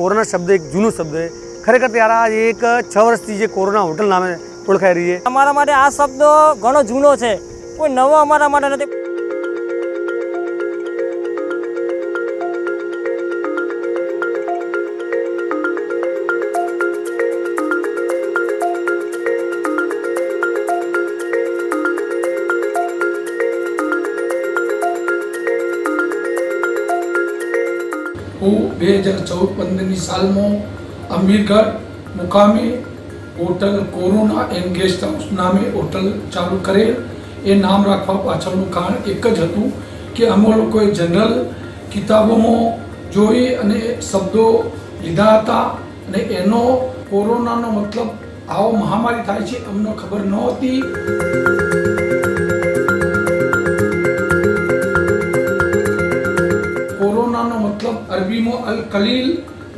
Corona શબ્દ, એક જૂનો શબ્દ છે. ખરેખર ત્યારે આ એક છ વર્ષથી જે કોરોના હોટલ નામે ઓળખાઈ રહી છે. અમારા માટે આ શબ્દ ઘણો જૂનો છે. કોઈ નવો અમારા માટે નથી. હું બે હજાર ચૌદ પંદરની સાલમાં અમીરગઢ મુકામે hotel Corona and guest house નામે હોટલ ચાલુ કરેલ. એ નામ રાખવા પાછળનું કારણ એક જ હતું કે અમે લોકોએ જનરલ કિતાબોમાં જોઈ અને શબ્દો લીધા હતા અને એનો કોરોનાનો મતલબ આવો મહામારી થાય છે અમને ખબર નહોતી. અરબીમાં અલ કલીલ,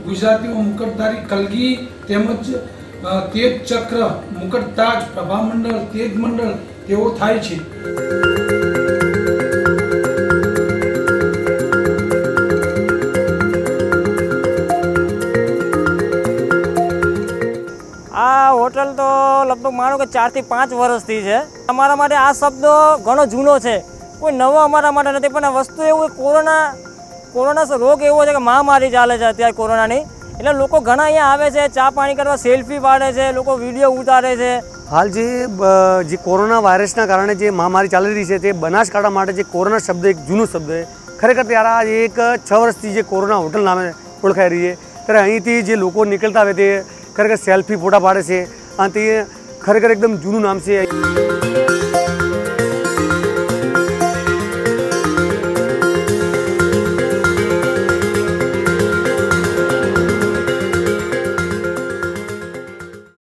ગુજરાતીમાં મુકટધારી કલગી, તેમજ તેજ ચક્ર મુકટતાજ પ્રભામંડળ, તેજ મંડળ તેઓ થાય છે. આ હોટલ તો લગભગ માનો કે ચારથી પાંચ વર્ષથી છે. અમારા માટે આ શબ્દ ઘણો જૂનો છે. કોઈ નવો અમારા માટે નથી, પણ આ વસ્તુ એવું કોરોના કોરોના રોગ એવો છે કે મહામારી ચાલે છે અત્યારે કોરોનાની એટલે લોકો ઘણા અહીંયા આવે છે ચા પાણી કરવા સેલ્ફી પાડે છે લોકો વીડિયો ઉતારે છે હાલ જે અ, જે કોરોના વાયરસના કારણે જે મહામારી ચાલી રહી છે તે બનાસકાંઠા માટે જે કોરોના શબ્દ એક જૂનો શબ્દ છે ખરેખર ત્યારે આ એક છ વર્ષથી જે કોરોના હોટલ નામે ઓળખાઈ રહી છે ત્યારે અહીંથી જે લોકો નીકળતા હોય તે ખરેખર સેલ્ફી ફોટા પાડે છે અને તે ખરેખર એકદમ જૂનું નામ છે.